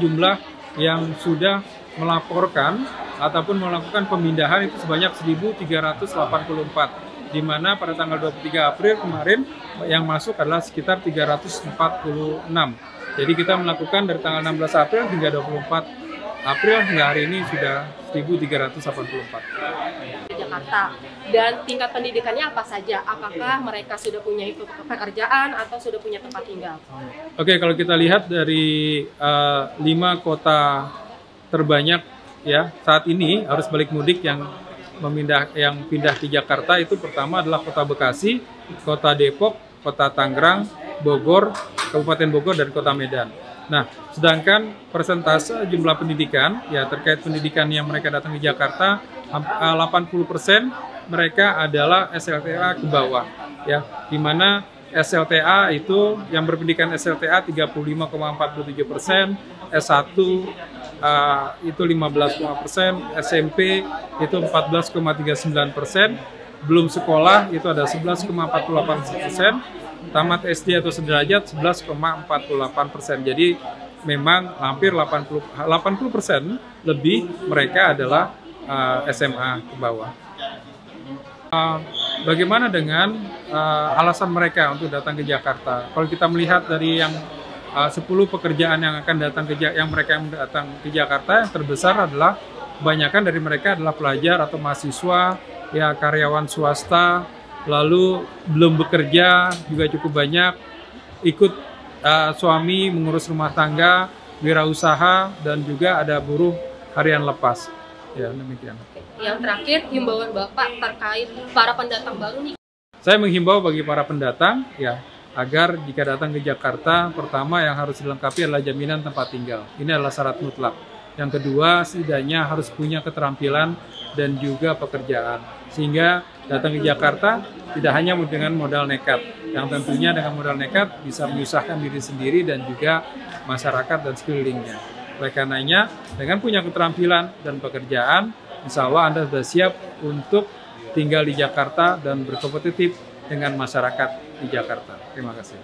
Jumlah yang sudah melaporkan ataupun melakukan pemindahan itu sebanyak 1.384 di mana pada tanggal 23 April kemarin yang masuk adalah sekitar 346. Jadi kita melakukan dari tanggal 16 April hingga 24 April hingga hari ini sudah 1.384. Jakarta dan tingkat pendidikannya apa saja? Apakah mereka sudah punya itu pekerjaan atau sudah punya tempat tinggal? Oke, kalau kita lihat dari eh, lima kota terbanyak ya saat ini harus balik mudik yang memindah yang pindah di Jakarta itu pertama adalah kota Bekasi, kota Depok, kota Tangerang, Bogor, Kabupaten Bogor dan kota Medan. Nah, sedangkan persentase jumlah pendidikan ya terkait pendidikan yang mereka datang di Jakarta ham- eh, 80% mereka adalah SLTA ke bawah ya di mana SLTA itu yang berpendidikan SLTA 35,47 persen, S1 uh, itu 15 persen, SMP itu 14,39 persen, belum sekolah itu ada 11,48 persen, tamat SD atau sederajat 11,48 persen. Jadi memang hampir 80 80 persen lebih mereka adalah uh, SMA ke bawah. Uh, bagaimana dengan uh, alasan mereka untuk datang ke Jakarta? Kalau kita melihat dari yang uh, 10 pekerjaan yang akan datang ke yang mereka yang datang ke Jakarta, yang terbesar adalah kebanyakan dari mereka adalah pelajar atau mahasiswa, ya karyawan swasta, lalu belum bekerja juga cukup banyak, ikut uh, suami mengurus rumah tangga, wirausaha, dan juga ada buruh harian lepas. Ya demikian. Yang terakhir, himbauan Bapak terkait para pendatang baru nih. Saya menghimbau bagi para pendatang ya agar jika datang ke Jakarta pertama yang harus dilengkapi adalah jaminan tempat tinggal. Ini adalah syarat mutlak. Yang kedua setidaknya harus punya keterampilan dan juga pekerjaan sehingga datang ke Jakarta tidak hanya dengan modal nekat yang tentunya dengan modal nekat bisa menyusahkan diri sendiri dan juga masyarakat dan sekelilingnya. Oleh karenanya dengan punya keterampilan dan pekerjaan insya Allah Anda sudah siap untuk tinggal di Jakarta dan berkompetitif dengan masyarakat di Jakarta. Terima kasih.